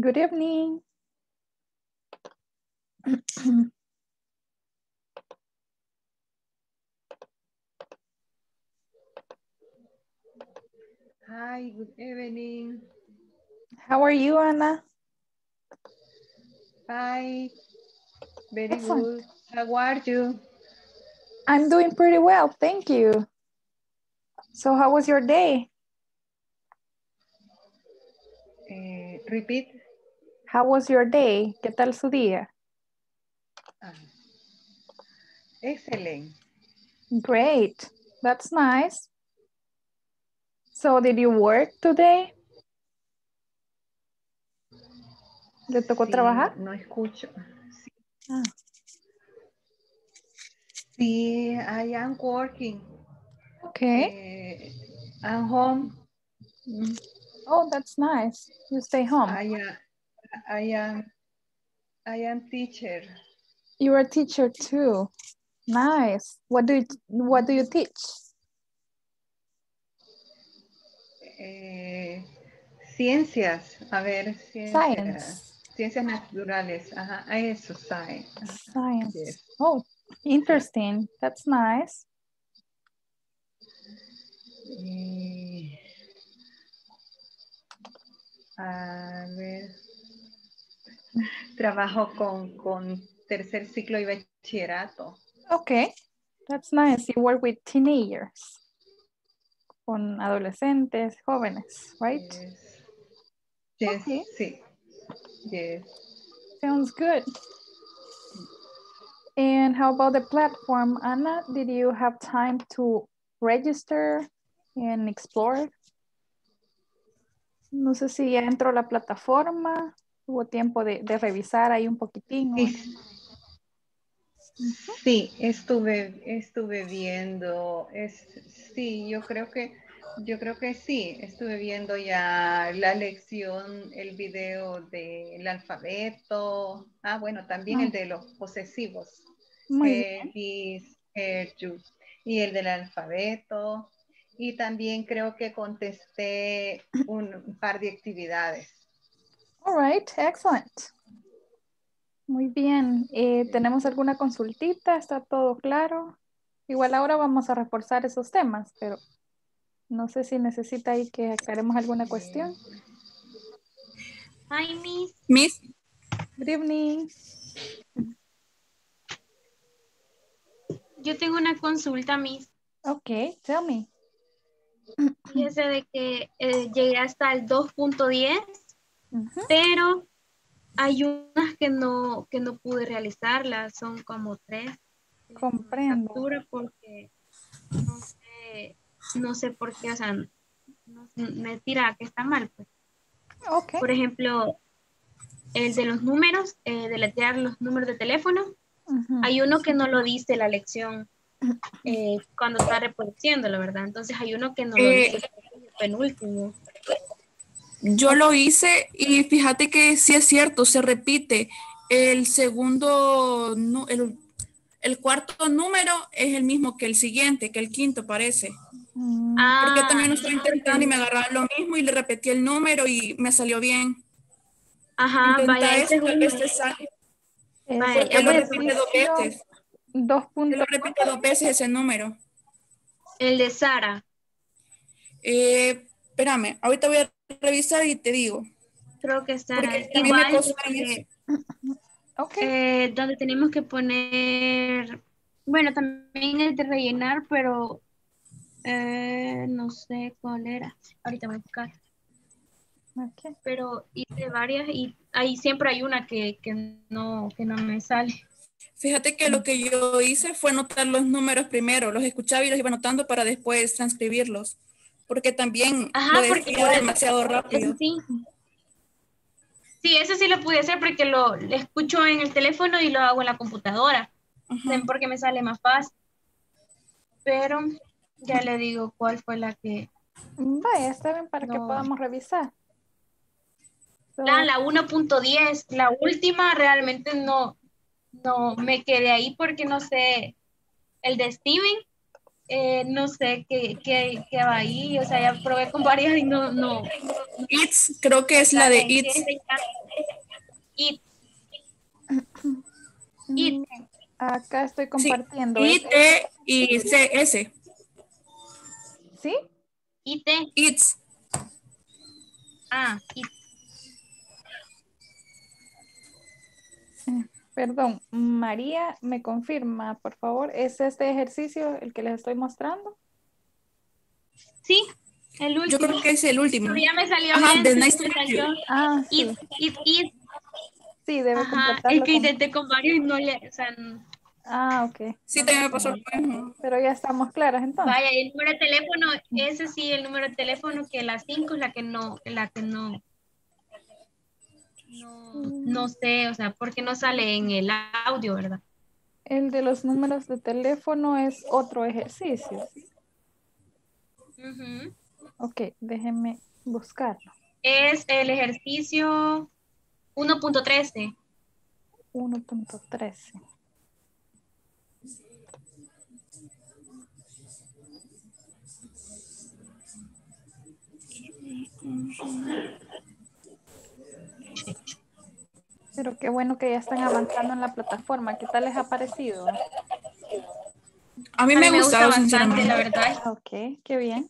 Good evening. Hi, good evening. How are you, Anna? Hi, very Excellent. good. How are you? I'm doing pretty well, thank you. So how was your day? Eh, repeat. How was your day? ¿Qué tal su día? Ah. Excellent. Great, that's nice. So did you work today? ¿Le tocó Sí, trabajar? No escucho. Sí, Ah, sí, I am working. okay. Eh, I'm home. Mm, Oh, that's nice. You stay home. I am, I am, I am teacher. You're a teacher too. Nice. What do you, what do you teach? Eh, ciencias, a ver, ciencias. Science. Ciencias naturales, ajá, a eso, science. Science. yes. Oh, interesting. That's nice. Eh, a ver, trabajo con, con tercer ciclo y bachillerato. Okay, that's nice. You work with teenagers. Con adolescentes, jóvenes, right? Yes. Yes, Okay. sí. Yes. Sounds good. And how about the platform? Anna, did you have time to register and explore? No sé si ya entró la plataforma, tuvo tiempo de, de revisar ahí un poquitín. Sí, sí, estuve, estuve viendo, es, sí, yo creo que, yo creo que sí, estuve viendo ya la lección, el video del alfabeto, ah, bueno, también Ah. el de los posesivos, Muy eh, you, y el del alfabeto, y también creo que contesté un par de actividades. All right, excellent. Muy bien. Eh, ¿Tenemos alguna consultita? ¿Está todo claro? Igual ahora vamos a reforzar esos temas, pero no sé si necesita ahí que aclaremos alguna cuestión. Hi, Miss. Miss, Good evening. Yo tengo una consulta, Miss. Okay, tell me. Fíjese de que eh, llegué hasta el 2.10, Pero hay unas que no, que no pude realizarlas, son como tres. no Comprendo. captura porque no sé, no sé por qué, o sea, no- me tira que está mal. Pues. Okay. Por ejemplo, el de los números, eh, deletrear los números de teléfono. Hay uno que no lo dice la lección eh, cuando está reproduciéndolo, ¿verdad? Entonces hay uno que no lo Eh, dice, el penúltimo. Yo lo hice y fíjate que sí es cierto, se repite. El segundo, el, el cuarto número es el mismo que el siguiente, que el quinto parece. Mm, Porque Ah, también lo estoy intentando y me agarraba lo mismo y le repetí el número y me salió bien. ajá, Intenta vaya, ese es esto, uno. este sale, Vaya, porque lo repite dos veces. dos puntos. lo repite dos veces ese número. El de Sara, Eh, espérame, ahorita voy a revisar y te digo. creo que me Igual, porque, Ok. eh, donde tenemos que poner, bueno, también el de rellenar, pero eh, no sé cuál era. Ahorita voy a buscar. ok. Pero hice varias y ahí siempre hay una que, que no, que no me sale. Fíjate que lo que yo hice fue anotar los números primero, los escuchaba y los iba anotando para después transcribirlos, porque también Ajá, lo porque decía por- demasiado Eso rápido. sí. Sí, eso sí lo pude hacer porque lo, lo escucho en el teléfono y lo hago en la computadora, Ajá. porque me sale más fácil. Pero ya le digo cuál fue la que... Vaya, está bien para que No. podamos revisar. La, la 1.10, la última realmente no, no me quedé ahí porque no sé, el de Steven, eh, no sé qué, qué, qué va ahí, o sea, ya probé con varias y no, no. It's, creo que es la de It's. It. Mm, Acá estoy Sí, compartiendo. It, E y C, S. ¿Sí? IT. It's. Ah, it. Perdón, María, ¿me confirma, por favor? ¿Es este ejercicio el que les estoy mostrando? Sí, el último. Yo creo que es el último. Pero ya me salió Ajá, bien. Nice me salió. Ah, sí, It, it, it. sí, debe Ajá, completarlo. es que intenté con varios y no le, o sea, Ah, ok. Sí, también me pasó lo mismo. Pero ya estamos claras entonces. vaya, y el número de teléfono, ese sí, el número de teléfono que la 5 es la que no, la que no, no, no sé, o sea, porque no sale en el audio, ¿verdad? El de los números de teléfono es otro ejercicio. Ujú. Ok, déjenme buscarlo. Es el ejercicio 1.13. 1.13. Pero qué bueno que ya están avanzando en la plataforma. ¿Qué tal les ha parecido? A mí me ha mí gustado, gusta bastante, la verdad. Ok, qué bien.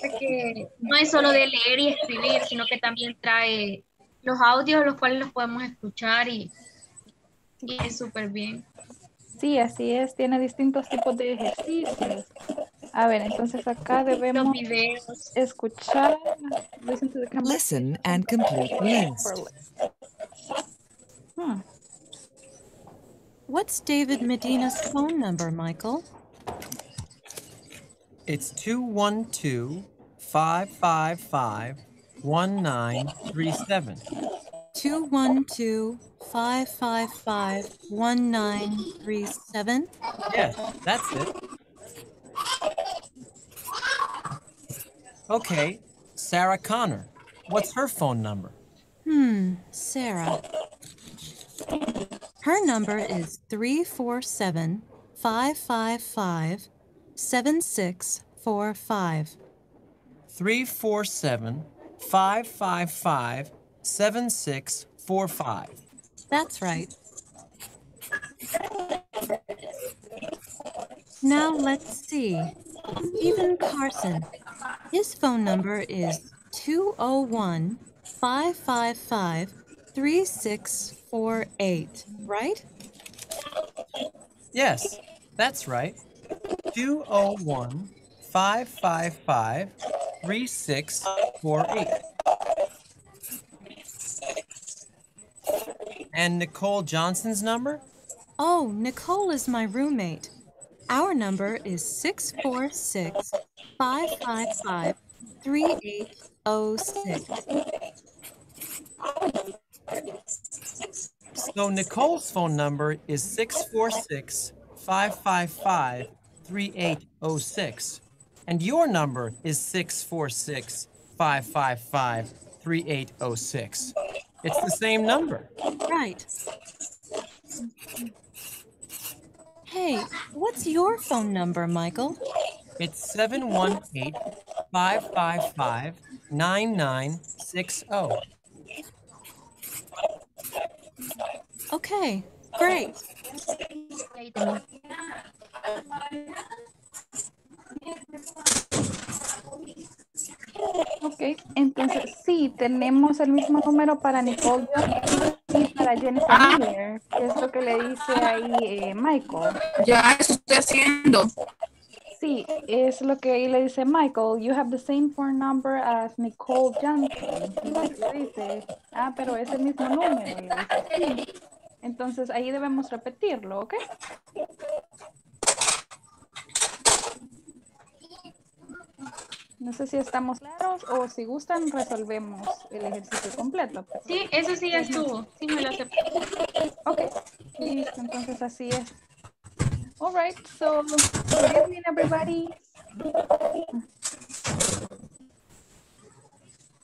Porque no es solo de leer y escribir, sino que también trae los audios, los cuales los podemos escuchar y, y es súper bien. Sí, así es. Tiene distintos tipos de ejercicios. A ver, entonces acá debemos escuchar. Listen to the conversation Listen and complete for list. list. Hmm. What's David Medina's phone number, Michael? It's 212 555 1937. 212 555 1937. Yes, that's it. Okay, Sarah Connor. What's her phone number? Hmm, Sarah. Her number is 347 555 7645. 347 555 7645. That's right. Now let's see. Stephen Carson. His phone number is 201 555 3648, right? Yes, that's right. 201 555 3648. And Nicole Johnson's number? Oh, Nicole is my roommate. Our number is 646 555 3806. So Nicole's phone number is 646 555 3806. And your number is 646 555 3806. It's the same number. Right. Hey, what's your phone number, Michael? It's 718 555 9960. Okay, great. Ok, entonces sí, tenemos el mismo número para Nicole Johnson y para Jennifer Ah. Miller, que es lo que le dice ahí eh, Michael. Ya eso estoy haciendo. Sí, es lo que ahí le dice Michael, you have the same phone number as Nicole Johnson. Dice, ah, pero es el mismo número. Entonces ahí debemos repetirlo, ¿ok? No sé si estamos claros o si gustan resolvemos el ejercicio completo. Sí, eso sí ya estuvo. Sí, me lo acepto. Ok, listo, entonces así es. All right, so good evening, everybody.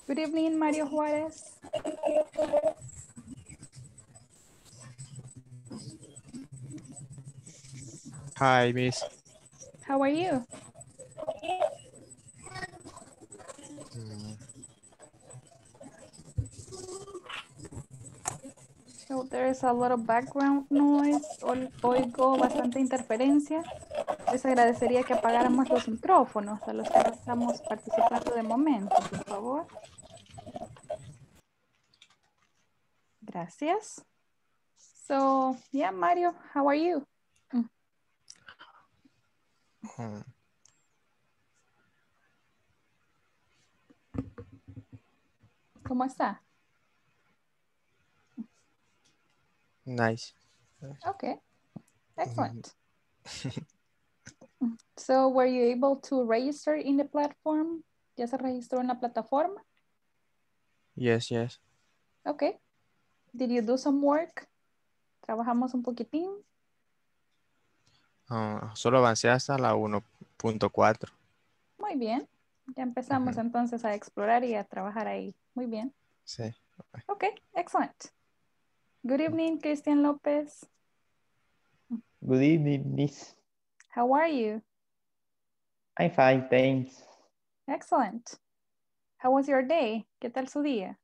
Good evening, Mario Juárez. Hi, Miss. How are you? There's a lot of background noise. Oigo bastante interferencia. Les agradecería que apagáramos los micrófonos a los que estamos participando de momento, por favor. Gracias. So, yeah, Mario, how are you? mm, ¿Cómo está? Nice. Okay, excellent. So, were you able to register in the platform? ¿Ya se registró en la plataforma? Yes, yes. Okay. Did you do some work? Trabajamos un poquitín. Ah, solo avancé hasta la 1.4. Muy bien. Ya empezamos entonces a explorar y a trabajar ahí. Muy bien. Sí. Okay, excellent. Good evening, Christian Lopez. Good evening, Miss. How are you? I'm fine, thanks. Excellent. How was your day? ¿Qué tal su día?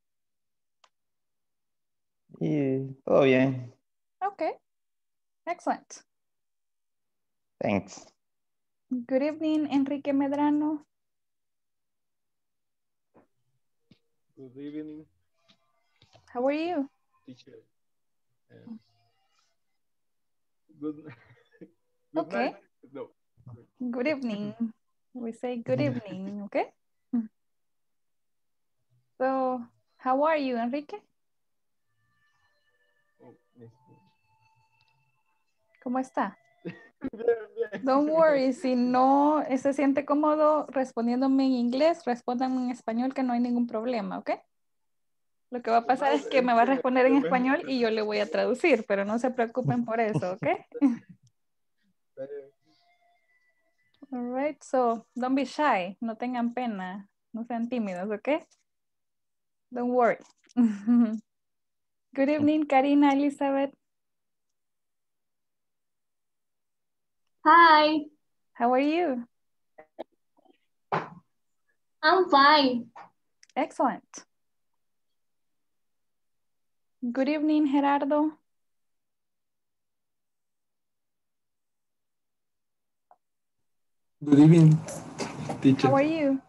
Y todo bien, Okay, excellent. thanks. Good evening, Enrique Medrano. Good evening, How are you? teacher. Uh, good good Okay. No. Good evening. We say good evening, okay? So, how are you, Enrique? Oh. ¿Cómo está? Bien, bien. Don't worry, si no se siente cómodo respondiéndome en inglés, respóndanme en español que no hay ningún problema, ¿ok? Lo que va a pasar es que me va a responder en español y yo le voy a traducir, pero no se preocupen por eso, ¿ok? All right, so don't be shy, no tengan pena, no sean tímidos, ¿ok? Don't worry. Good evening, Karina Elizabeth. Hi, How are you? I'm fine. Excellent. Good evening, Gerardo. Good evening, teacher. How are you?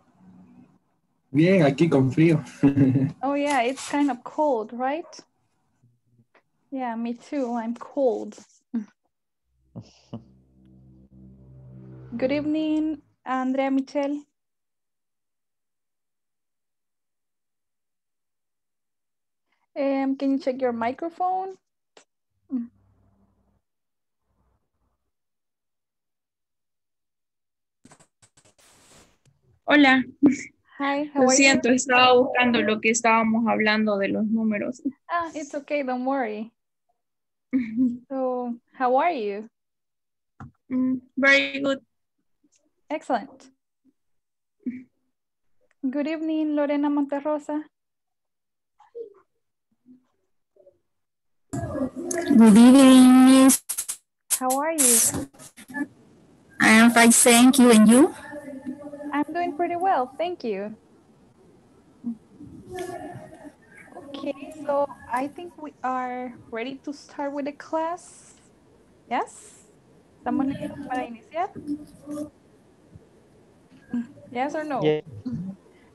Bien, aquí con frío. Oh yeah, it's kind of cold, right? Yeah, me too. I'm cold. Good evening, Andrea Michel. Um, can you check your microphone? Hola, Hi, how lo siento, estaba buscando lo que estábamos hablando de los números. Ah, it's okay, don't worry. So, how are you? Mm, Very good. Excellent. Good evening, Lorena Monterrosa. Good evening, Miss. How are you? I am fine, thank you. And you? I'm doing pretty well, thank you. Okay, so I think we are ready to start with the class. Yes? ¿Estamos listos para iniciar? Yes or no? Yeah.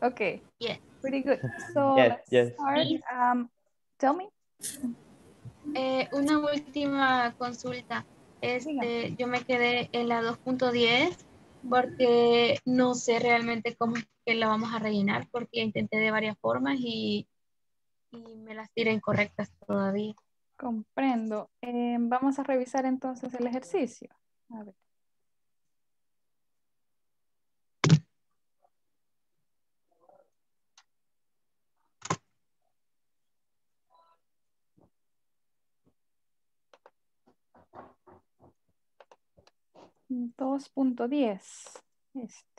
Okay, Yes. pretty good. So Yes, let's yes. start. Um, tell me. Eh, una última consulta. Este, yo me quedé en la 2.10 porque no sé realmente cómo es que la vamos a rellenar porque intenté de varias formas y, y me las tiré incorrectas todavía. Comprendo. Eh, vamos a revisar entonces el ejercicio. A ver. Dos punto diez. Este.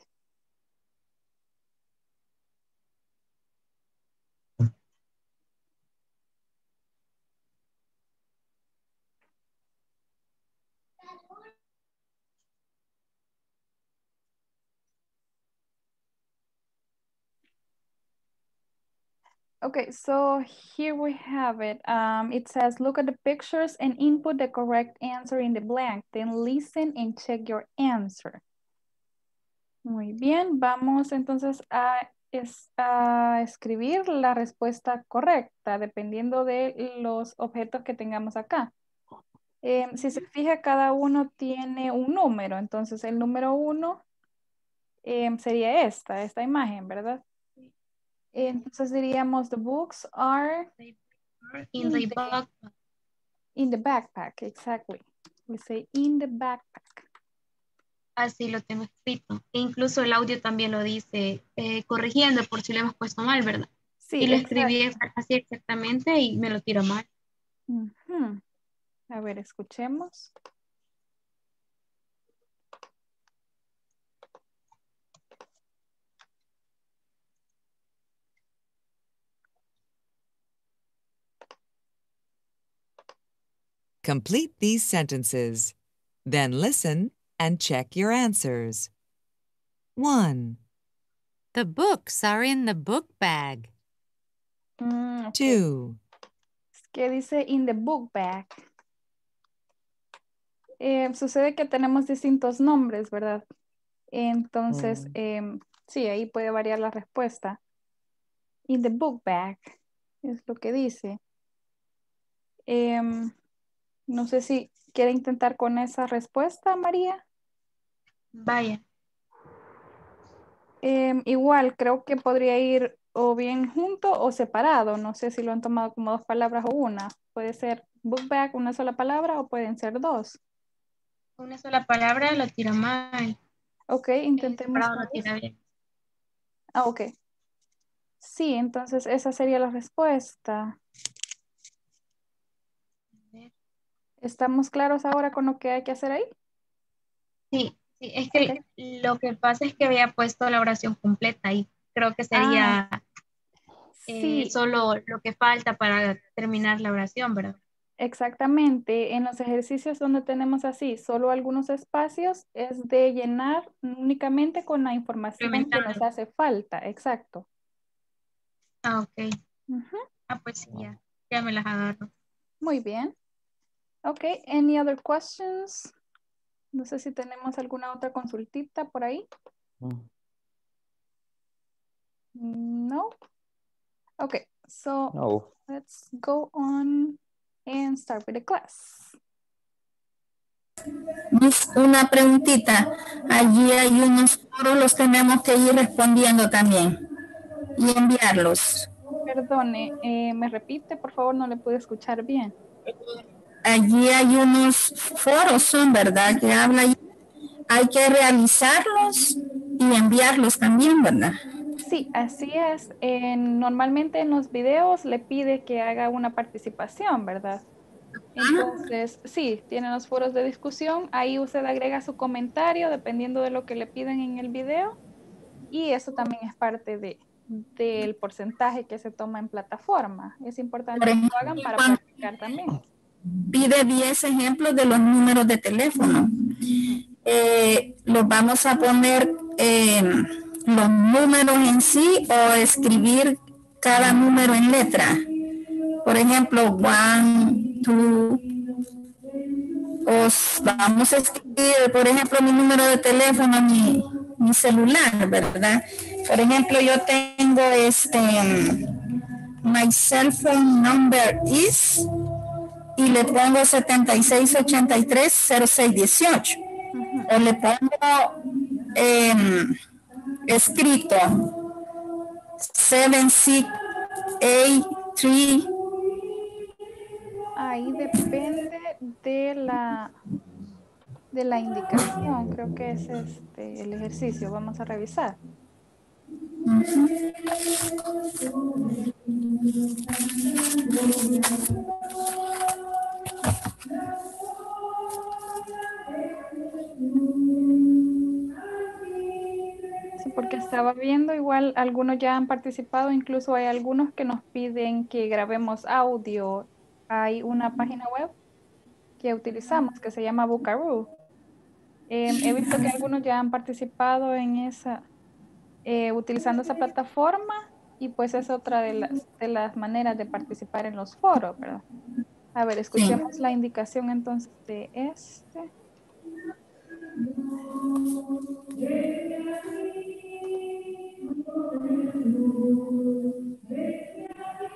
Okay, so here we have it. Um, it says, look at the pictures and input the correct answer in the blank. Then listen and check your answer. Muy bien, vamos entonces a, es- a escribir la respuesta correcta dependiendo de los objetos que tengamos acá. Em, si se fija, cada uno tiene un número. Entonces, el número uno em, sería esta, esta imagen, ¿verdad? Entonces diríamos, the books are In the back. in the backpack, exactly. We say in the backpack. Así lo tengo escrito. E incluso el audio también lo dice, eh, corrigiendo por si lo hemos puesto mal, ¿verdad? Sí, y lo escribí así exactamente y me lo tiro mal. Ujú. A ver, escuchemos. Complete these sentences. Then listen and check your answers. 1, The books are in the book bag. Mm, ok. 2, Es que dice in the book bag. Eh, sucede que tenemos distintos nombres, ¿verdad? Entonces, em, sí, ahí puede variar la respuesta. In the book bag es lo que dice. Em, no sé si quiere intentar con esa respuesta, María. Vaya. Em, igual, creo que podría ir o bien junto o separado. No sé si lo han tomado como dos palabras o una. Puede ser book bag, una sola palabra, o pueden ser dos. Una sola palabra lo tira mal. Ok, intentemos. Lo tira bien. Ah, ok. Sí, entonces esa sería la respuesta. ¿Estamos claros ahora con lo que hay que hacer ahí? Sí, sí, es que lo que pasa es que había puesto la oración completa y creo que sería eh, Sí. solo lo que falta para terminar la oración, ¿verdad? Exactamente. En los ejercicios donde tenemos así solo algunos espacios es de llenar únicamente con la información que nos hace falta. Exacto. Ah, ok. Ujú. Ah, pues sí, ya, ya me las agarro. Muy bien. Ok, any other questions? No sé si tenemos alguna otra consultita por ahí. No. Okay, so No. let's go on and start with the class. Una preguntita. Allí hay unos foros, los tenemos que ir respondiendo también y enviarlos. Perdone, eh, me repite, por favor, no le pude escuchar bien. Allí hay unos foros, son verdad, que habla. Hay que realizarlos y enviarlos también, ¿verdad? Sí, así es. Eh, normalmente en los videos le pide que haga una participación, ¿verdad? Entonces, sí, tiene los foros de discusión. Ahí usted agrega su comentario dependiendo de lo que le piden en el video. Y eso también es parte de, del porcentaje que se toma en plataforma. Es importante que lo hagan para practicar también. Pide 10 ejemplos de los números de teléfono. Eh, los vamos a poner eh, los números en sí o escribir cada número en letra. Por ejemplo, one, two. O s- vamos a escribir, por ejemplo, mi número de teléfono, mi, mi celular, ¿verdad? Por ejemplo, yo tengo este, my cell phone number is y le pongo 7683-0618. O le pongo em, escrito 7683 Ahí depende de la de la indicación, creo que es este el ejercicio, vamos a revisar. Sí, porque estaba viendo, igual algunos ya han participado, incluso hay algunos que nos piden que grabemos audio. Hay una página web que utilizamos que se llama Buckaroo. Eh, he visto que algunos ya han participado en esa, eh, utilizando esa plataforma Y pues es otra de las, de las maneras de participar en los foros, ¿verdad? A ver, escuchemos la indicación entonces de este.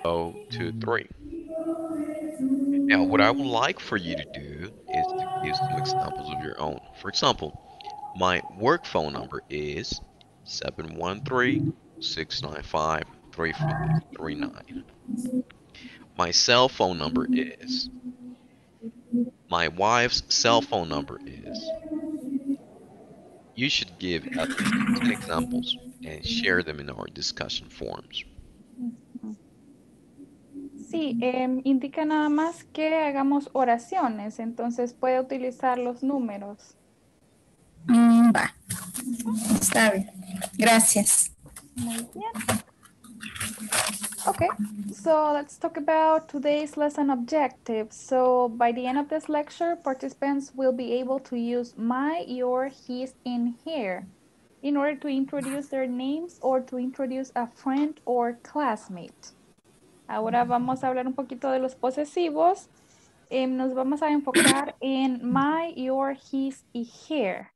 Oh, two, three. Now, what I would like for you to do is to give some examples of your own. For example, my work phone number is 713-695-3439. My cell phone number is. My wife's cell phone number is. You should give at least 10 examples and share them in our discussion forums. Sí, em, indica nada más que hagamos oraciones, entonces puede utilizar los números. Mm, va. Está bien. Gracias. Muy bien. Okay, so let's talk about today's lesson objectives. So by the end of this lecture, participants will be able to use my, your, his, and her in order to introduce their names or to introduce a friend or classmate. Ahora vamos a hablar un poquito de los posesivos. Em, nos vamos a enfocar en my, your, his y her.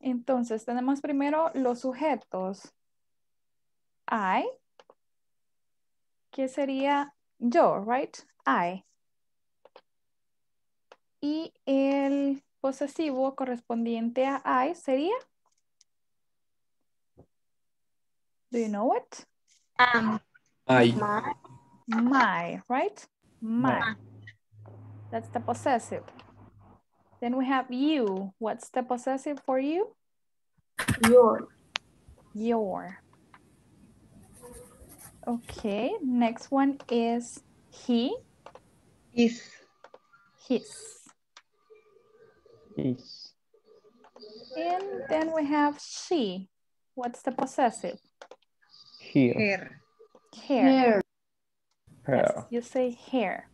Entonces, tenemos primero los sujetos. I, que sería yo, right? I. Y el posesivo correspondiente a I sería. Do you know it? Um, I. my, My, right? My. That's the possessive. Then we have you. What's the possessive for you? your, Your. Okay, next one is he, Is. his. Is. And then we have she. What's the possessive? Here. Her. Hair. Yes, Her. you say hair.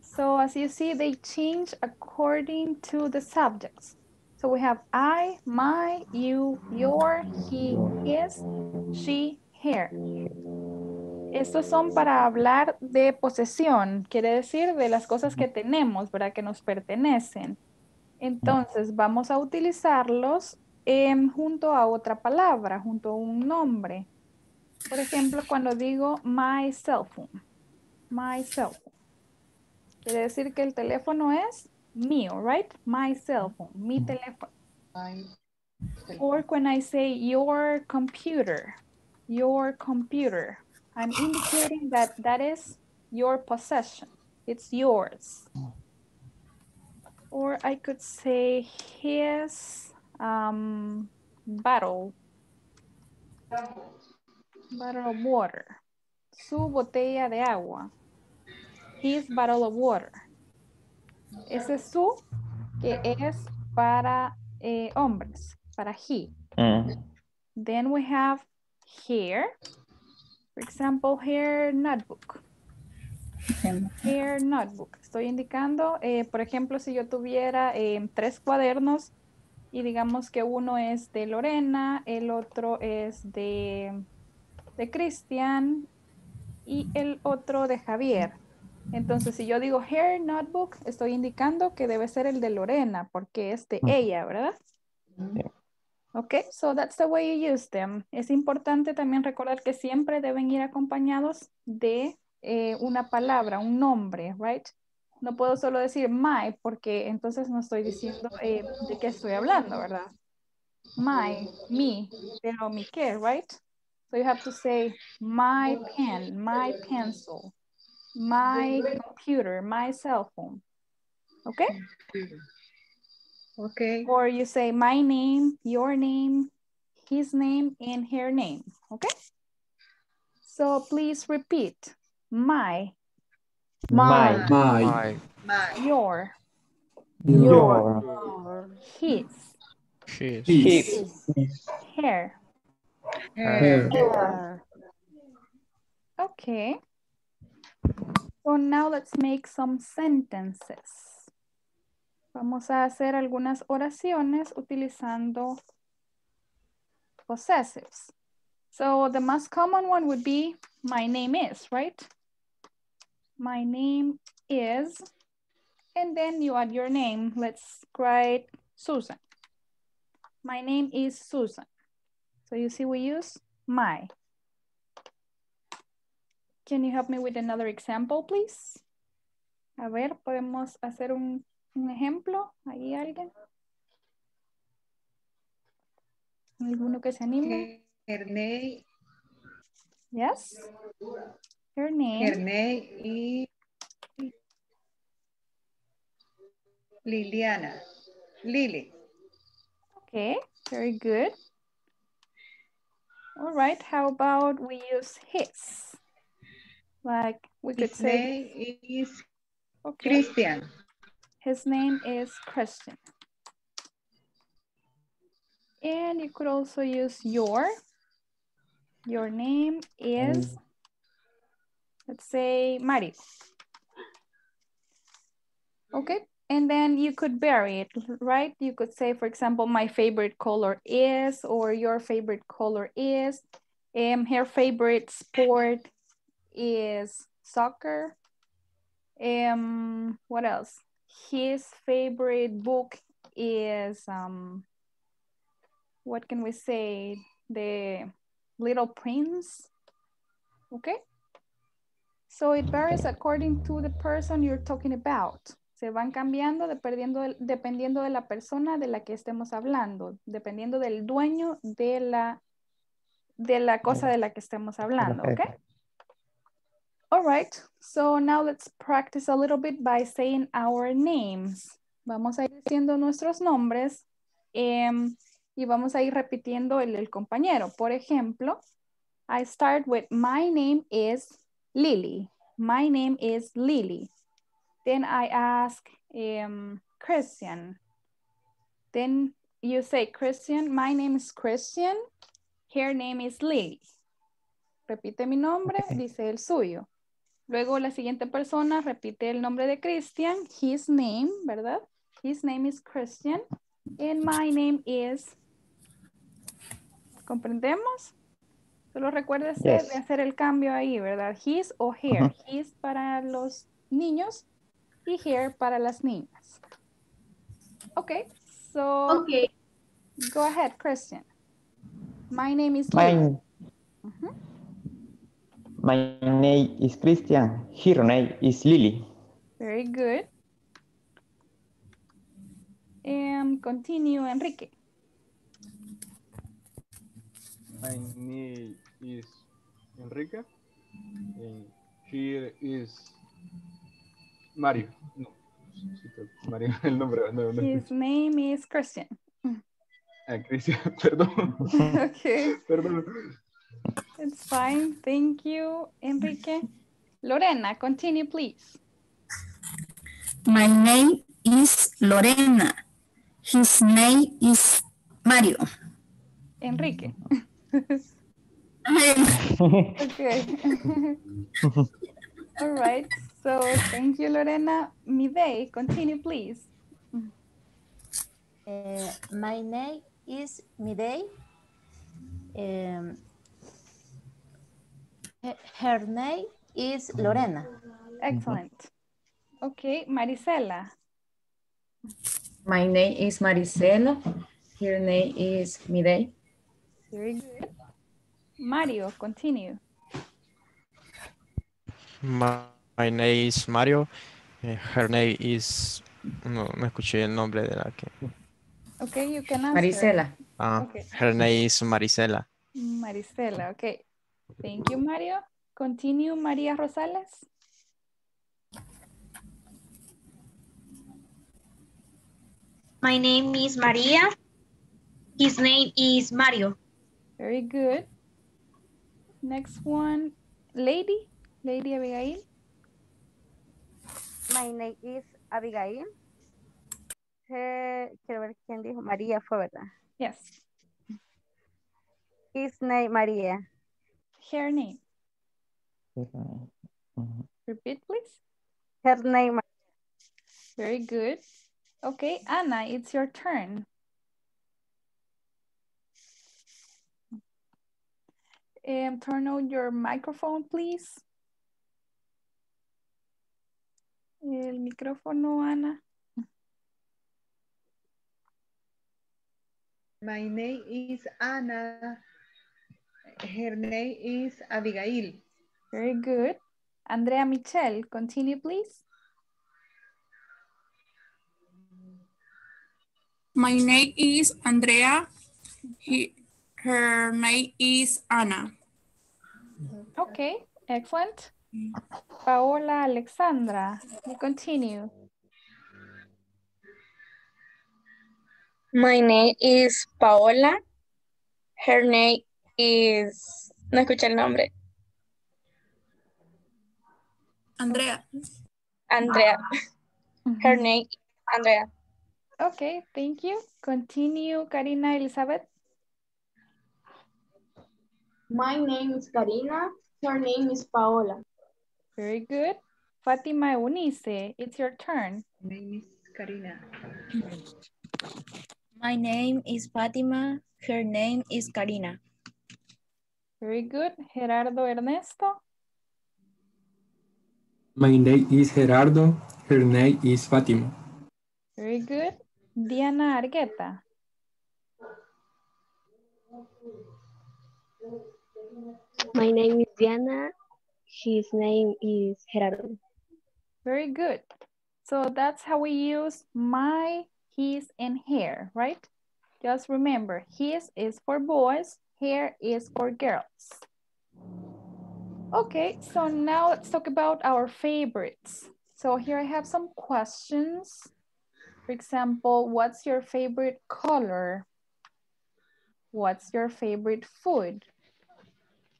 So as you see, they change according to the subjects. So we have I, my, you, your, he, his, she, her. Estos son para hablar de posesión, quiere decir de las cosas que tenemos, ¿verdad? Que nos pertenecen. Entonces vamos a utilizarlos em, junto a otra palabra, junto a un nombre. Por ejemplo, cuando digo my cell phone, my cell phone. Quiere decir que el teléfono es mío, right? My cell phone, mi teléfono. Or when I say your computer, your computer, I'm indicating that that is your possession. It's yours. Or I could say his um, bottle, bottle of water, su botella de agua, his bottle of water. Ese su que es para eh, hombres, para he. Mm. Then we have here, for example, here notebook. Here notebook. Estoy indicando, eh, por ejemplo, si yo tuviera eh, tres cuadernos y digamos que uno es de Lorena, el otro es de, de Cristian y el otro de Javier. Entonces, si yo digo here notebook, estoy indicando que debe ser el de Lorena porque es de ella, ¿verdad? Ok, so that's the way you use them. Es importante también recordar que siempre deben ir acompañados de eh, una palabra, un nombre, right? No puedo solo decir my porque entonces no estoy diciendo eh, de qué estoy hablando, ¿verdad? My, me, pero mi qué, right? So you have to say my pen, my pencil, my computer, my cell phone. Okay? Okay. Or you say my name, your name, his name, and her name. Okay? So please repeat. My, My. My. My. your, Your. his, His. His. her. Her. Okay. So now let's make some sentences. Vamos a hacer algunas oraciones utilizando possessives. So the most common one would be my name is, right? My name is, and then you add your name. Let's write Susan. My name is Susan. So you see we use my. Can you help me with another example, please? A ver, podemos hacer un, un ejemplo. ¿Ahí alguien? ¿Alguno que se anime? Her name, Yes. Her name. her name is Liliana. Lily. Okay, very good. All right, how about we use his? Like we could His say, name is okay, Christian. his name is Christian. And you could also use your. Your name is, mm. let's say, Mario. Okay, and then you could vary it, right? You could say, for example, my favorite color is, or your favorite color is, um, her favorite sport is soccer. Um, what else? His favorite book is, um, what can we say? The Little Prince. Okay. So it varies according to the person you're talking about. Se van cambiando dependiendo, dependiendo de la persona de la que estemos hablando, dependiendo del dueño de la, de la cosa de la que estemos hablando, okay? All right, so now let's practice a little bit by saying our names. Vamos a ir diciendo nuestros nombres em, y vamos a ir repitiendo el, el compañero. Por ejemplo, I start with my name is Lily. My name is Lily. Then I ask um, Christian. Then you say, Christian, my name is Christian. Her name is Lily. Repite mi nombre, dice el suyo. Luego la siguiente persona repite el nombre de Christian, his name, ¿verdad? His name is Christian. And my name is... ¿Comprendemos? Solo recuérdese Yes. de hacer el cambio ahí, ¿verdad? His o her. His para los niños y here para las niñas. Okay, so Okay. go ahead, Christian. My name is Lily. My, uh-huh. my name is Christian. Her name is Lily. Very good. And continue, Enrique. My name is Enrique. And here is Mario. No, Mario, el nombre. No, no. His name is Christian. Ah, Cristian, perdón. Okay, Perdón. it's fine. Thank you, Enrique. Lorena, continue, please. My name is Lorena. His name is Mario. Enrique. Okay. All right. So thank you, Lorena. Midei, continue, please. Uh, my name is Midei. Um, her name is Lorena. Excellent. Okay, Marisela. My name is Maricela. Her name is Midei. Very good. Mario, continue. My, my name is Mario. Eh, Her name is... No, no escuché el nombre de la que... Okay, you can answer. Maricela. Ah, Okay. her name is Marisela. Marisela, okay. Thank you, Mario. Continue, María Rosales. My name is Maria. His name is Mario. Very good. Next one, Lady. Lady Abigail. My name is Abigail. Eh, quiero ver quién dijo. María fue, ¿verdad? Yes. His name María. Her name. Repeat, please. Her name. Very good. Okay, Anna, it's your turn. um, turn on your microphone, please. El micrófono, Ana. My name is Anna. Her name is Abigail. Very good. Andrea Michelle, continue, please. My name is Andrea. He, her name is Anna. Okay, excellent. Paola Alexandra, you continue. My name is Paola. Her name is... No escuché el nombre. Andrea. Andrea. Her name is Andrea. Okay, thank you. Continue, Karina Elizabeth. My name is Karina. Her name is Paola. Very good. Fatima Eunice, it's your turn. My name is Karina. My name is Fatima. Her name is Karina. Very good. Gerardo Ernesto. My name is Gerardo. Her name is Fatima. Very good. Diana Argueta. My name is Diana. His name is Gerardo. Very good. So that's how we use my, his, and her, right? Just remember, his is for boys, her is for girls. Okay, so now let's talk about our favorites. So here I have some questions. For example, what's your favorite color? What's your favorite food?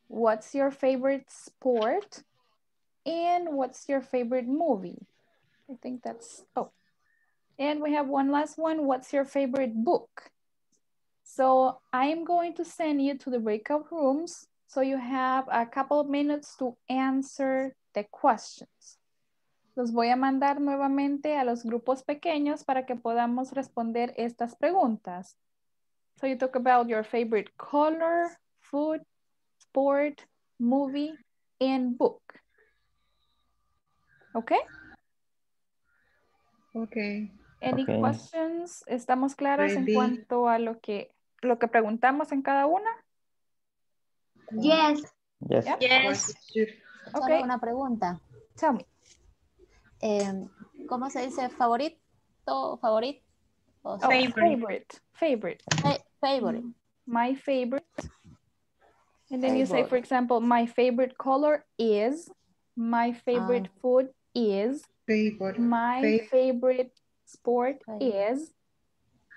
What's your favorite sport? And what's your favorite movie? I think that's, oh. And we have one last one. What's your favorite book? So I'm going to send you to the breakout rooms so you have a couple of minutes to answer the questions. Los voy a mandar nuevamente a los grupos pequeños para que podamos responder estas preguntas. So you talk about your favorite color, food, sport, movie, and book. Okay? Okay. Any Okay. questions? ¿Estamos claros en cuanto a lo que, lo que preguntamos en cada una? Yes. Yes. Yep. Yes. Solo Okay. una pregunta. Tell me. Eh, ¿Cómo se dice favorito? ¿Favorito? O Oh, favorite. Favorite. fa- favorite. My favorite. And then you say, for example, my favorite color is, my favorite ah. food is, Favorite. my Fav- favorite sport Favorite. is.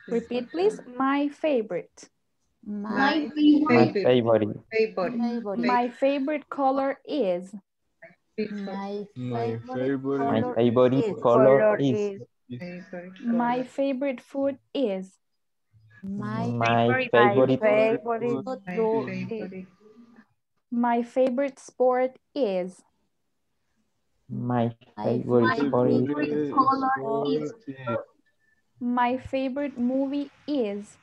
Repeat, please. My favorite. My My favorite. Favorite. favorite. My favorite color is. My My favorite My color favorite is. color is. Favorite. My favorite food is. My My favorite favorite food My is. Favorite. My favorite sport is. My My favorite sport is. Favorite color sport is- is My favorite movie is.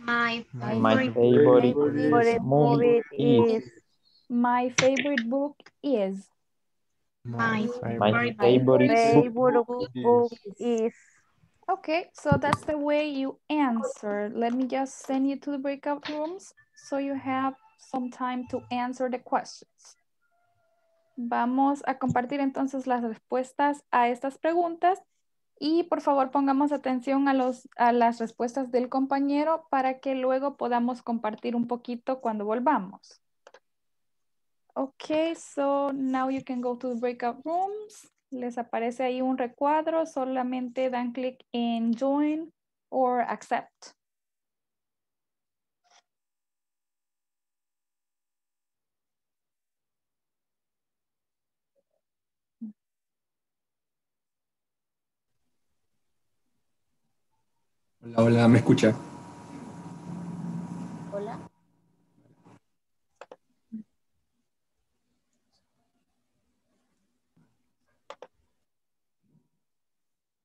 My My favorite favorite movie movie is. My favorite book is. My My favorite book Favorite book is Okay, so that's the way you answer. Let me just send you to the breakout rooms so you have some time to answer the questions. Vamos a compartir entonces las respuestas a estas preguntas y por favor pongamos atención a, los, a las respuestas del compañero para que luego podamos compartir un poquito cuando volvamos. Okay, so now you can go to the breakout rooms. Les aparece ahí un recuadro, solamente dan clic en join or accept. Hola, hola, ¿me escucha? Hola.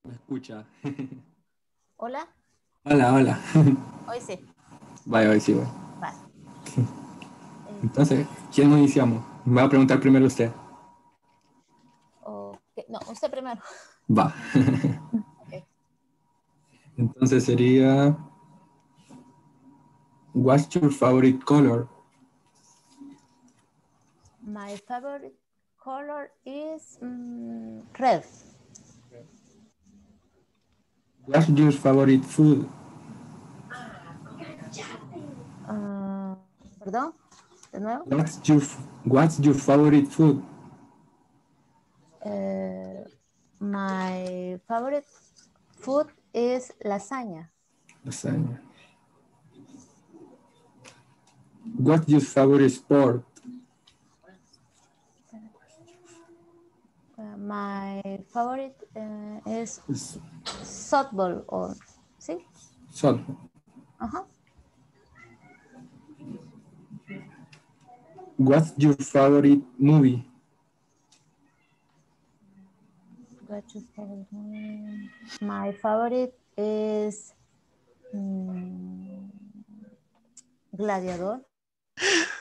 ¿Me escucha? Hola. Hola, hola. Hoy sí. Vaya, hoy sí, voy. Vale. Entonces, ¿quién iniciamos? Me va a preguntar primero usted. Ok, No, usted primero. Va. Entonces sería. What's your favorite color? My favorite color is mm, red. What's your favorite food? Ah, Perdón, de nuevo. What's your What's your favorite food? Eh, my favorite food is lasagna. Lasagna. What's your favorite sport? Uh, my favorite uh, is softball or ¿sí? softball. Ajá. What's your favorite movie? What's your favorite movie? My favorite is mm, Gladiador.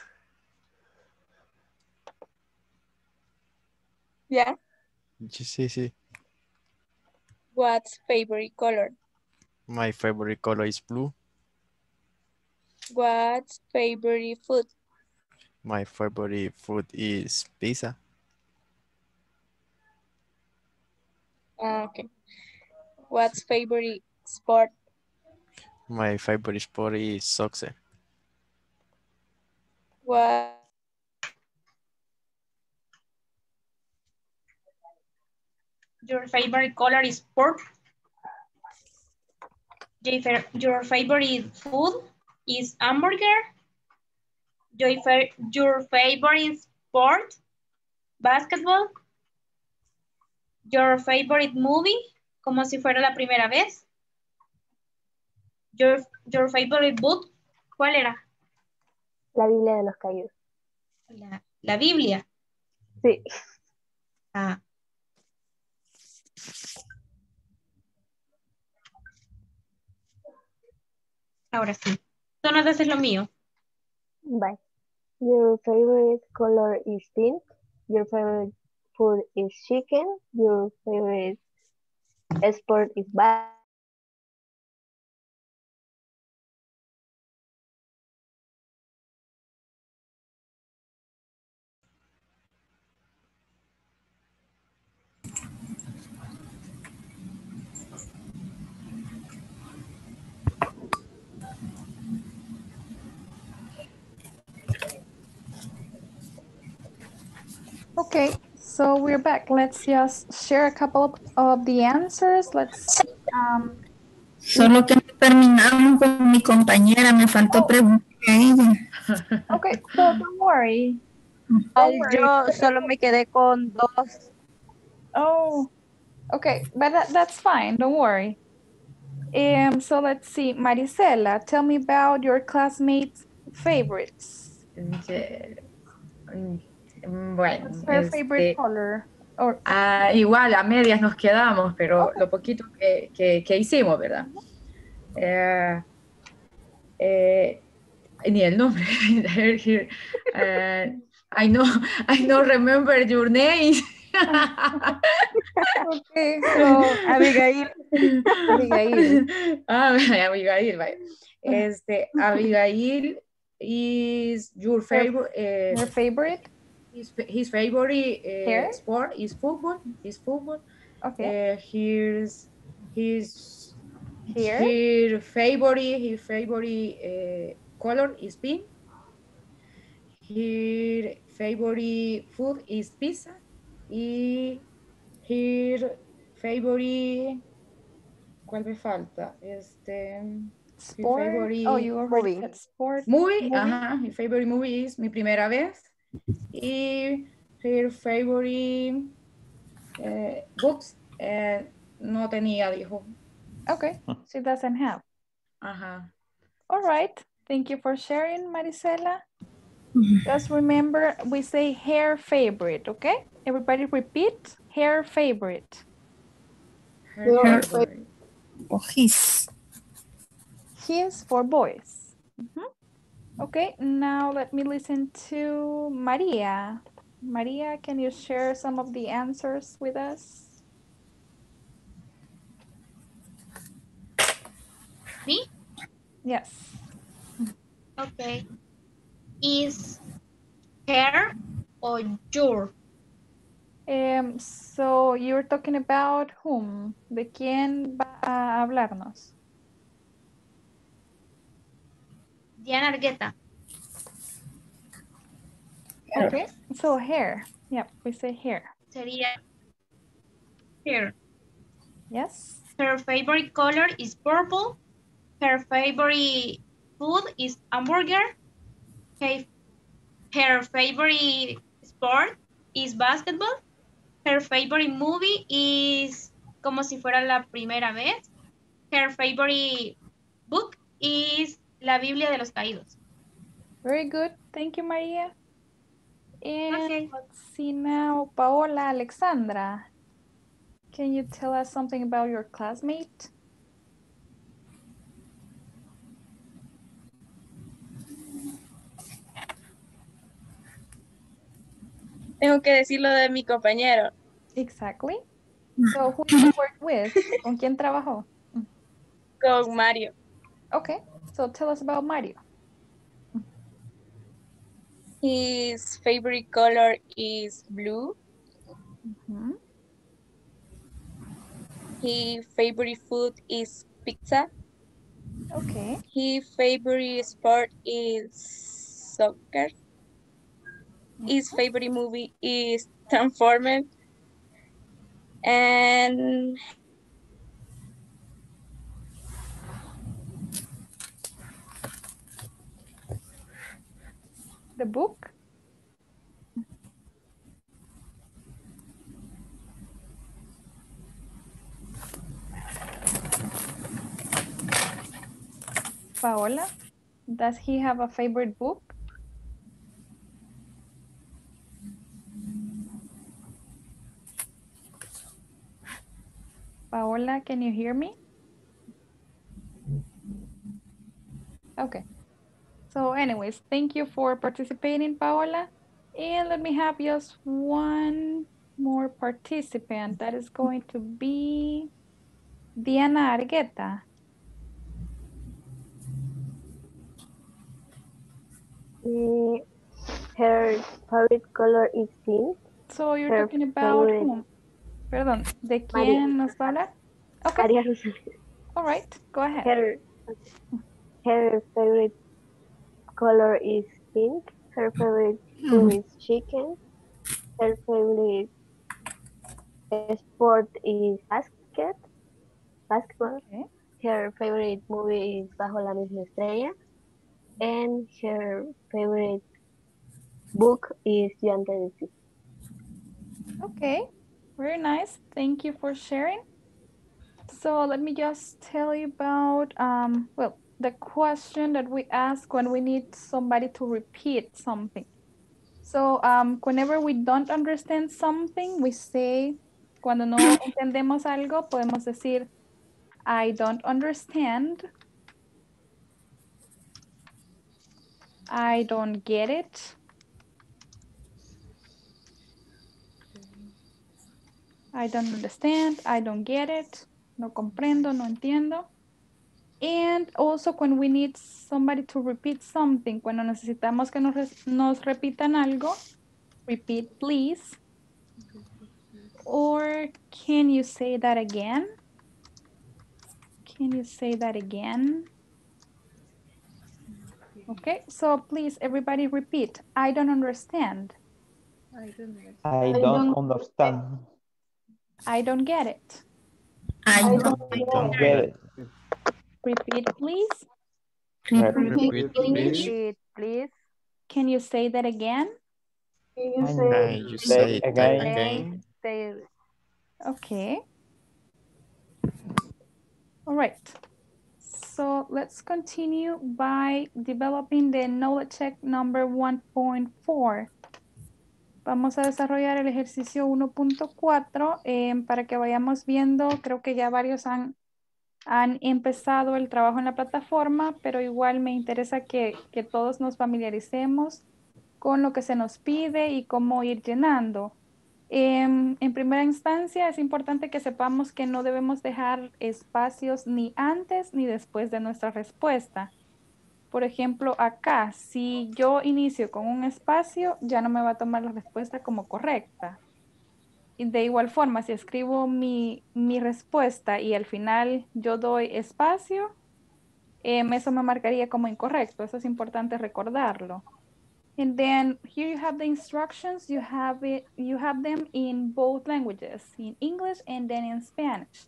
Yeah. Sí, sí. What's favorite color? My favorite color is blue. What's favorite food? My favorite food is pizza. Ah, okay. What's favorite sport? My favorite sport is soccer. What? Your favorite color is purple. Your favorite food is hamburger. Your, your favorite sport, basketball. Your favorite movie, como si fuera la primera vez. Your, your favorite book, ¿cuál era? La Biblia de los caídos. La, la Biblia. Sí. Ah. Ahora sí. Tú nos haces lo mío. Bye. Your favorite color is pink. Your favorite food is chicken. Your favorite sport is ba Okay, so we're back. Let's just share a couple of, of the answers. Let's um, Solo que terminamos con mi compañera, me faltó preguntar a ella. Okay, so don't worry. Ay, Yo solo me quedé con dos. Oh, okay, but that, that's fine. Don't worry. Um, so let's see, Marisela, tell me about your classmates' favorites. Ye- mm, Bueno, her favorite este, color? Or ah, igual a medias nos quedamos, pero lo poquito que, que- que hicimos, ¿verdad? Eh, eh, ni el nombre. Eh, I know, I don't remember your name. okay, so Abigail. Abigail. Ah, Abigail. Este, Abigail is your favorite. eh, your favorite? His, his favorite uh, sport is football. Is football. Okay. Uh, his his Hair? his favorite his favorite uh, color is pink. His favorite food is pizza. Y his favorite ¿Cuál me falta? Este Sport? Oh, you already Movie. said sport. movie, movie. ajá, mi favorite movie es Mi Primera Vez. Y her favorite eh, books eh, no tenía, dijo. Okay, she doesn't have. Ajá. All right. Thank you for sharing, Marisela. Just remember, we say hair favorite, okay? Everybody repeat, hair favorite. Her Her- favorite. O his. His for boys. Mhm. Okay, now let me listen to Maria. Maria, can you share some of the answers with us? Me? Yes. Okay. Is her or your? Um, so you're talking about whom? ¿De quién va a hablarnos? Diana Argueta. Okay, so hair. Yep, we say hair. Sería her. Yes. Her favorite color is purple. Her favorite food is hamburger. Her favorite sport is basketball. Her favorite movie is como si fuera la primera vez. Her favorite book is La Biblia de los Caídos. Very good. Thank you, Maria. And Okay. let's see now, Paola Alexandra. Can you tell us something about your classmate? Tengo que decir lo de mi compañero. Exactly. So who did you work with? ¿Con quién trabajó? Con Mario. Okay, so tell us about Mario. His favorite color is blue. Mhm. His favorite food is pizza. Okay. His favorite sport is soccer. His favorite movie is Transformers. And The book? Paola, does he have a favorite book? Paola, can you hear me? Okay. So anyways, thank you for participating, Paola. And let me have just one more participant. That is going to be Diana Argueta. Mm, her favorite color is pink. So you're Her talking about favorite- whom? Perdón, ¿de María. quién nos va a hablar? Okay, María all right, go ahead. Her, her favorite color is pink. Her favorite food is chicken. Her favorite sport is basket. Basketball. Okay. Her favorite movie is Bajo la misma estrella. And her favorite book is Joan de Arc. Okay, very nice. Thank you for sharing. So let me just tell you about, um, well, the question that we ask when we need somebody to repeat something. So um, whenever we don't understand something, we say, cuando no entendemos algo, podemos decir, I don't understand. I don't get it. I don't understand, I don't get it, no comprendo, no entiendo. And also when we need somebody to repeat something, cuando necesitamos que nos, res- nos repitan algo, repeat please. Or can you say that again? Can you say that again? Okay, so please everybody repeat. I don't understand. I don't know. I don't understand. I don't get it. I I don't get it. Repeat please. Repeat, please. Repeat, please. Can you say that again? Can you say Can you say it again? again? Say Okay. All right. So let's continue by developing the knowledge check number 1.4. Vamos a desarrollar el ejercicio 1.4 eh, para que vayamos viendo, creo que ya varios han han empezado el trabajo en la plataforma, pero igual me interesa que, que todos nos familiaricemos con lo que se nos pide y cómo ir llenando. Em, en primera instancia, es importante que sepamos que no debemos dejar espacios ni antes ni después de nuestra respuesta. Por ejemplo, acá, si yo inicio con un espacio, ya no me va a tomar la respuesta como correcta. De igual forma, si escribo mi, mi respuesta y al final yo doy espacio, em, eso me marcaría como incorrecto. Eso es importante recordarlo. And then here you have the instructions. You have it. You have them in both languages, in English and then in Spanish.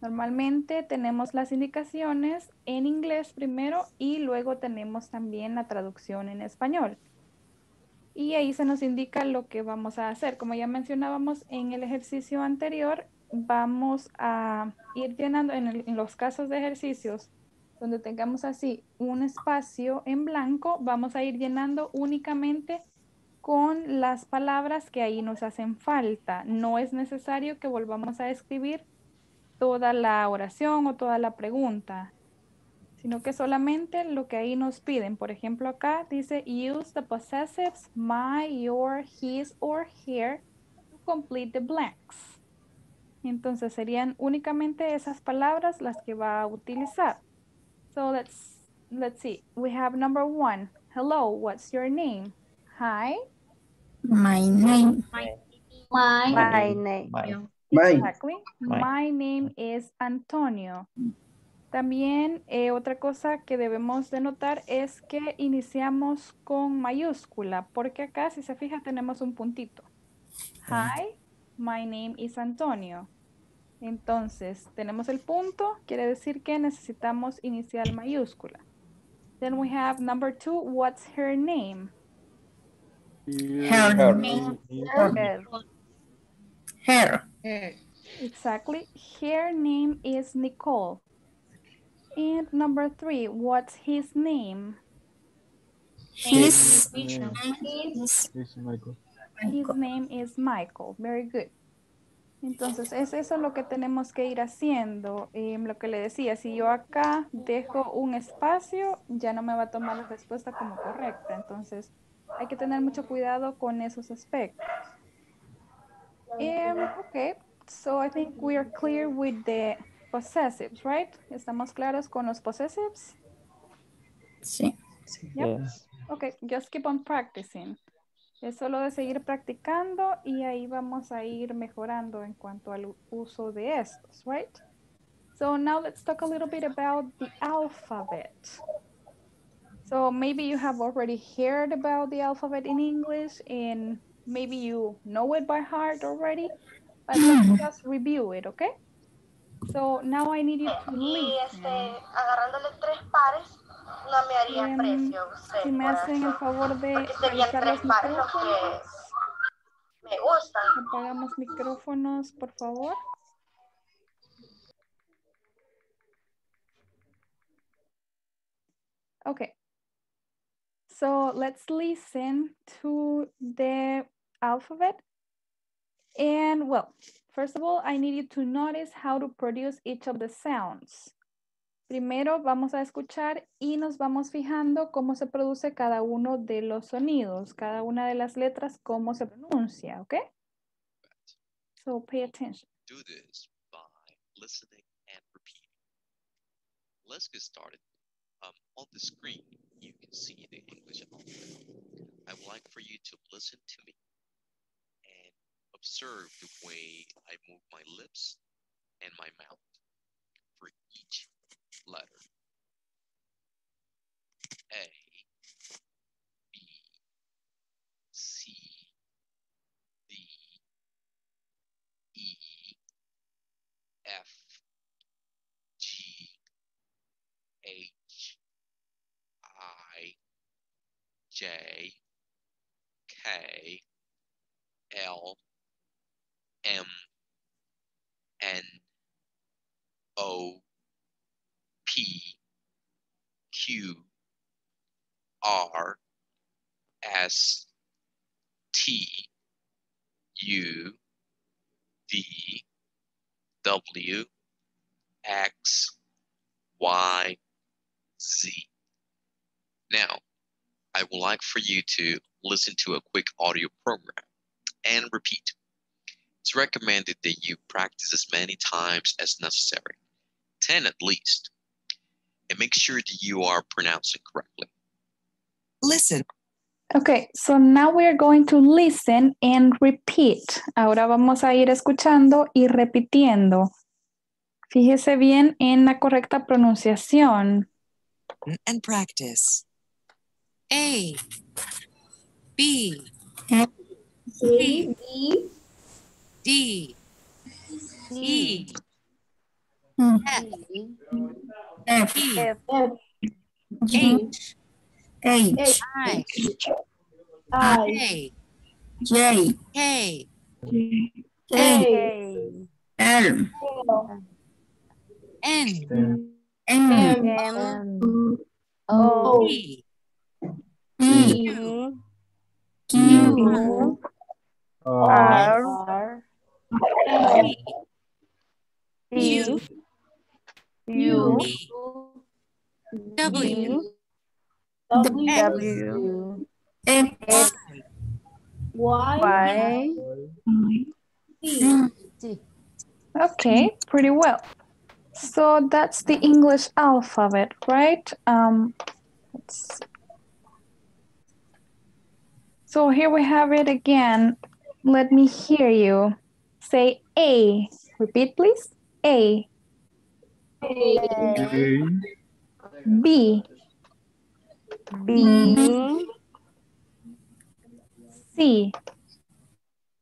Normalmente tenemos las indicaciones en inglés primero y luego tenemos también la traducción en español. Y ahí se nos indica lo que vamos a hacer. Como ya mencionábamos en el ejercicio anterior, vamos a ir llenando en, los casos de ejercicios donde tengamos así un espacio en blanco, vamos a ir llenando únicamente con las palabras que ahí nos hacen falta. No es necesario que volvamos a escribir toda la oración o toda la pregunta, sino que solamente lo que ahí nos piden. Por ejemplo, acá dice use the possessives my, your, his or her to complete the blanks. Entonces serían únicamente esas palabras las que va a utilizar. So let's let's see. We have number one. Hello, what's your name? Hi. My name. My, My name. Exactly. My. My name is Antonio. También eh, otra cosa que debemos de notar es que iniciamos con mayúscula, porque acá, si se fija, tenemos un puntito. Hi, my name is Antonio. Entonces, tenemos el punto, quiere decir que necesitamos inicial mayúscula. Then we have number two, what's her name? Her name. Her. Her. Exactly. Her name is Nicole. And number three, what's his name? His Es Michael. His name is Michael. Very good. Entonces, es eso lo que tenemos que ir haciendo. Em, lo que le decía, si yo acá dejo un espacio, ya no me va a tomar la respuesta como correcta. Entonces, hay que tener mucho cuidado con esos aspectos. Em, okay, so I think we are clear with the possessives, right? ¿Estamos claros con los possessives? Sí. Yep. Okay, just keep on practicing. Es solo de seguir practicando y ahí vamos a ir mejorando en cuanto al uso de estos, right? So now let's talk a little bit about the alphabet. So maybe you have already heard about the alphabet in English and maybe you know it by heart already, but let's just review it, okay? So now I need you to Y listen. este, agarrándole tres pares, no me haría Em, precio usted. si me hacen el favor de tres los micrófonos. me gustan. Apagamos micrófonos, por favor. Okay. So let's listen to the alphabet. And well, first of all, I need you to notice how to produce each of the sounds. Primero vamos a escuchar y nos vamos fijando cómo se produce cada uno de los sonidos, cada una de las letras, cómo se pronuncia, ¿ok? So pay attention. Do this by listening and repeating. Let's get started. Um, on the screen, you can see the English alphabet. I would like for you to listen to me observe the way I move my lips and my mouth for each letter. A, B, C, D, E, F, G, H, I, J, K, L, M, N, O, P, Q, R, S, T, U, V, W, X, Y, Z. Now, I would like for you to listen to a quick audio program and repeat. It's recommended that you practice as many times as necessary, 10 at least, and make sure that you are pronouncing correctly. Listen. Okay, so now we are going to listen and repeat. Ahora vamos a ir escuchando y repitiendo. Fíjese bien en la correcta pronunciación. And practice. A, B, C, D, E, F, F, H, H, I, I, J, J, K, K, L, N, M, M, O, P, P, Q, Q, R, R, T, T, U, U, W, W, X, Y, Z. Okay, pretty well. So that's the English alphabet, right? Um, let's. So here we have it again. Let me hear you. Say A. Repeat, please. A. A, B. B, C.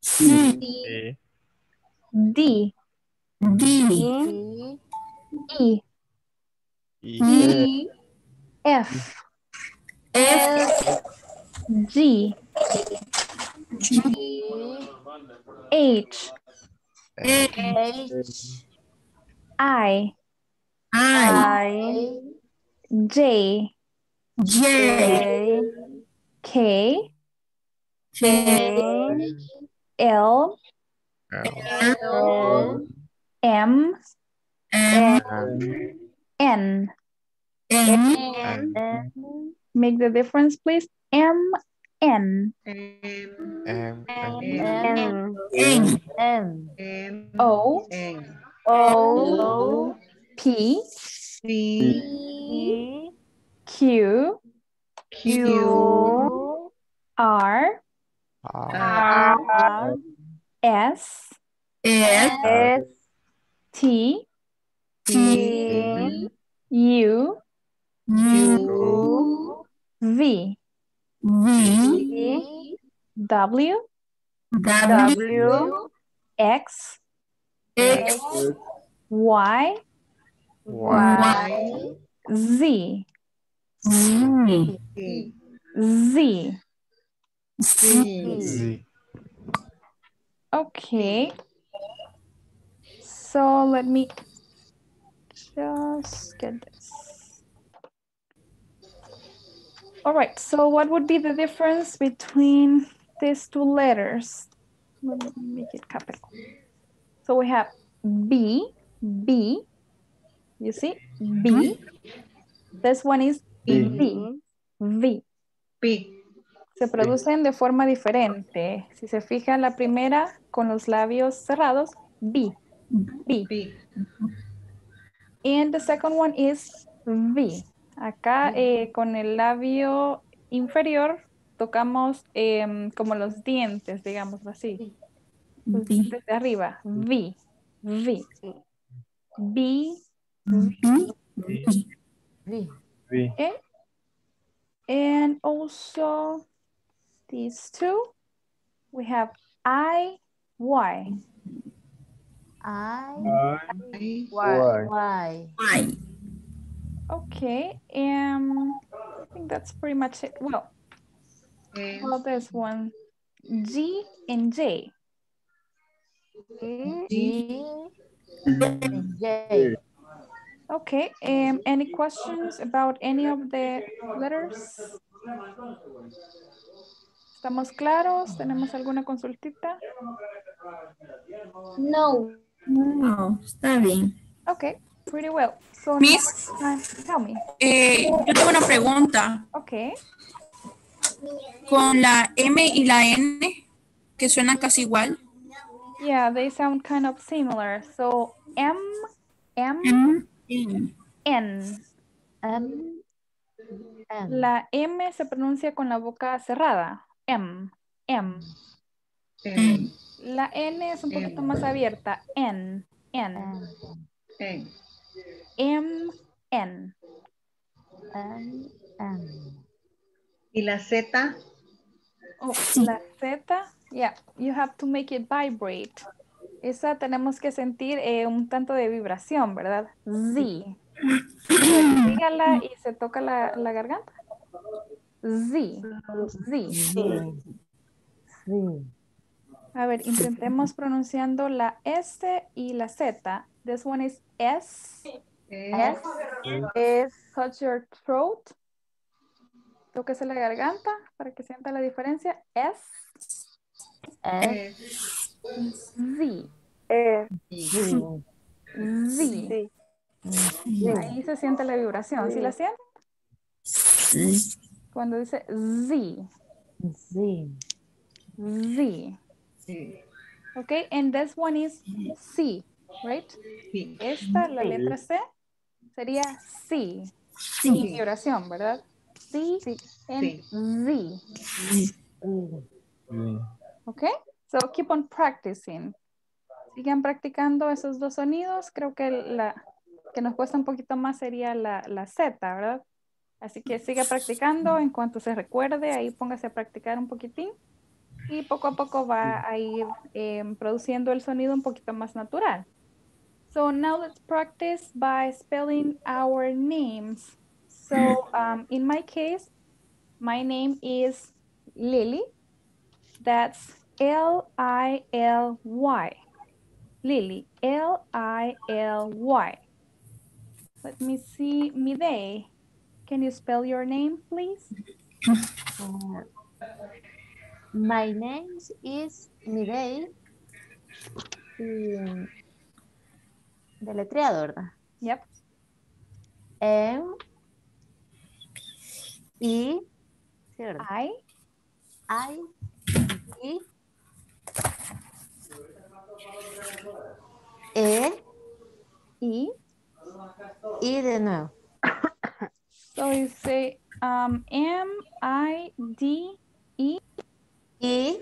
C, D. D, E. E, F. F, G. G, H. H, I. I, I, J. J, K. K, L. L, M. M, N. N, N, Make the difference, please. M. N. M, N, N, N, O. O, P. P, Q. Q, R. R, S. S, T. T, U. U, V. V. W, W, X. X, Y. Y, Z. Z, Z. Z. Z. Okay. So let me just get this. All right, so what would be the difference between these two letters? Let me make it capital. So we have B, B, you see, B. Mm-hmm. This one is V, V. P. Se producen de forma diferente. Si se fija la primera con los labios cerrados, B, B. P. And the second one is V. Acá eh, con el labio inferior tocamos em, como los dientes, digamos así. Entonces, Desde arriba, V, V. B, V, V. Okay. And also these two, we have I, Y. I, I, Y, Y. Y. Okay, um, I think that's pretty much it. Well, well, there's one, G and J. G, and J. Okay, um, any questions about any of the letters? ¿Estamos claros? ¿Tenemos alguna consultita? No. No, está bien. Okay, Pretty well. So Miss? now, uh, tell me. Eh, yo tengo una pregunta. Okay. Con la M y la N, que suenan casi igual. Yeah, they sound kind of similar. So M, M, N. M, La M se pronuncia con la boca cerrada. M, M. Em, La N es un poquito más abierta. N, N. em. M, N. Y la Z, Oh, La Z, yeah, you have to make it vibrate. Esa tenemos que sentir eh, un tanto de vibración, ¿verdad? Z. Dígala y se toca la, la garganta. Z. Z. A ver, intentemos pronunciando la S y la Z. This one is S. S. S. Touch your throat. Tóquese la garganta para que sienta la diferencia. S. S. Z. Z. Ahí se siente la vibración. ¿Sí la sienten? Cuando dice Z. Z. Z. Sí. Okay, and this one is C, right? Sí. Esta, la letra C, sería C. Sin vibración, ¿verdad? C and Z. Okay, so keep on practicing. Sigan practicando esos dos sonidos. Creo que la que nos cuesta un poquito más sería la, la Z, ¿verdad? Así que siga practicando. En cuanto se recuerde, ahí póngase a practicar un poquitín. Y poco a poco va a ir em, produciendo el sonido un poquito más natural. So now let's practice by spelling our names. So um, in my case, my name is Lily. That's L-I-L-Y. Lily, L-I-L-Y. Let me see, Midei. Can you spell your name, please? Uh, my name is Mirei. Y, deletreado, ¿verdad? Yep. M I. I I I E I I de nuevo. So you say um, M I D E I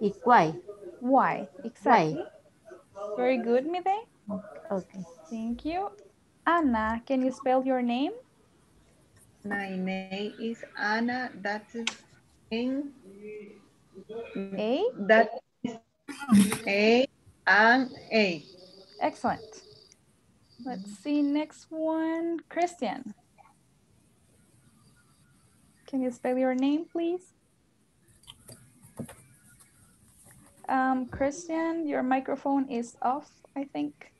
y Y. Y. Exactly. Very good, Midei. Okay. Thank you. Anna, can you spell your name? My name is Anna. That is N. A. That is A and A. Excellent. Let's see next one. Christian. Can you spell your name, please? Um, Christian, your microphone is off, I think.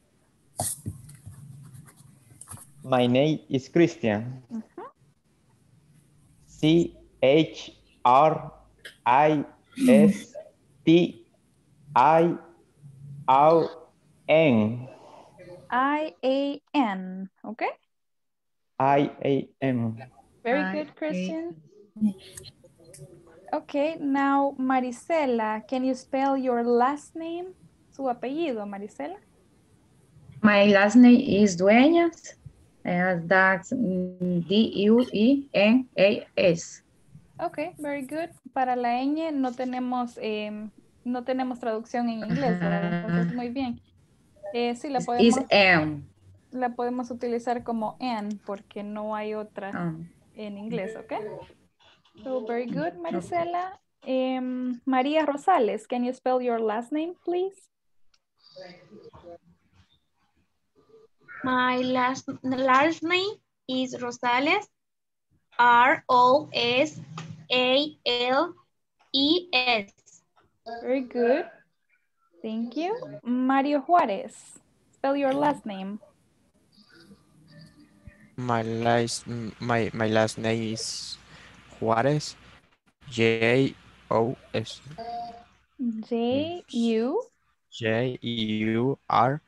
My name is Christian. Mhm. C H R I S T I O N. I-A-N, okay? I A M. Very I- good, Christian. Okay, now Marisela, can you spell your last name? Su apellido, Marisela. My last name is Dueñas. And that's D-U-E-N-A-S. Okay, very good. Para la ñ no tenemos, em, no tenemos traducción en inglés, ¿verdad? Entonces, muy bien. Eh, sí, la Is podemos, la podemos utilizar como N porque no hay otra Ah. en inglés, ¿ok? So, very good, Marisela. Em, María Rosales, can you spell your last name, please? My last, last name is Rosales. R O S A L E S. Very good. Thank you. Mario Juárez, spell your last name. My last my my last name is Juarez. J O S J U J U R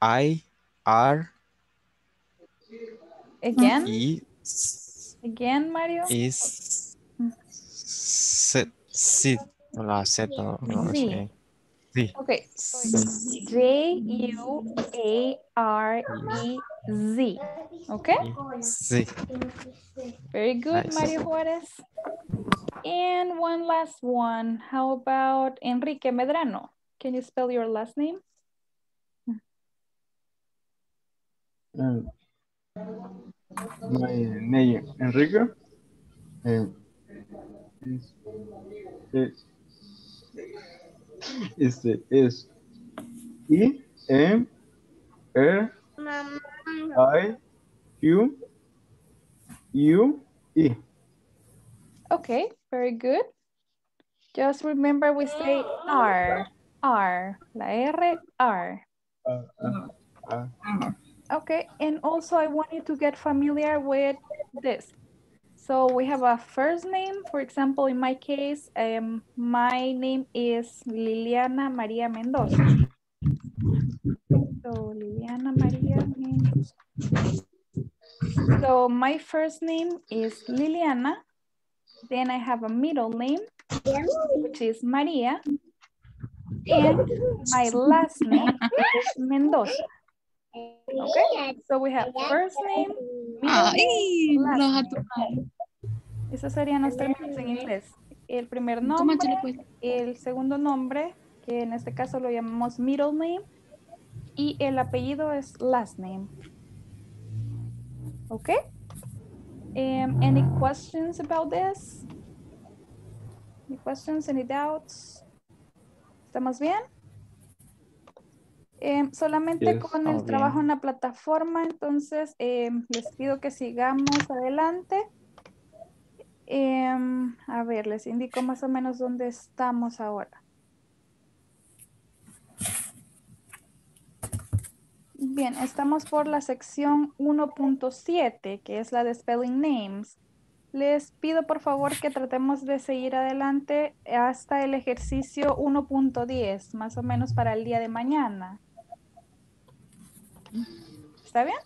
I R Again? Y Again, Mario? is mm. Z, sí, la Z, no, no Sí. sé. Sí. Okay, J-U-A-R-E-Z. Okay? Sí. Very good, Nice. Mario Juarez. And one last one. How about Enrique Medrano? Can you spell your last name? Um, my name Enrique. Um, is, is, este es I M E I Q U E. Okay, very good. Just remember we say R, R, la R, R. Uh, uh, uh, Okay, and also I want you to get familiar with this. So we have a first name, for example, in my case, um, my name is Liliana Maria Mendoza. So Liliana Maria Mendoza. So my first name is Liliana. Then I have a middle name, which is Maria. And my last name is Mendoza. Okay, so we have first name, Ay, atoraron. Esos serían los términos en inglés. El primer nombre, el segundo nombre, que en este caso lo llamamos middle name, y el apellido es last name. Okay? Um, any questions about this? Any questions, any doubts? ¿Estamos bien? Em, solamente Yes, con el estamos trabajo bien. en la plataforma, entonces em, les pido que sigamos adelante. Em, a ver, les indico más o menos dónde estamos ahora. Bien, estamos por la sección 1.7, que es la de Spelling Names. Les pido por favor que tratemos de seguir adelante hasta el ejercicio 1.10, más o menos para el día de mañana. ¿Está bien?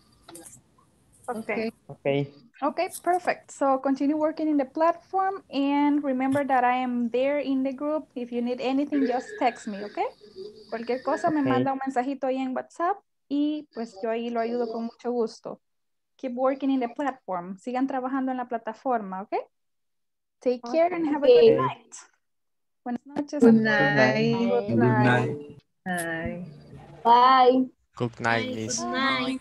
Okay. Okay. Okay, perfect. So continue working in the platform and remember that I am there in the group. If you need anything, just text me, okay? Cualquier cosa me manda un mensajito ahí en WhatsApp y pues yo ahí lo ayudo con mucho gusto. Keep working in the platform. Sigan trabajando en la plataforma, okay? Take care and have a Okay. good night. Buenas noches. Good night. Good night. Bye. Bye. Good night, Miss. Good night.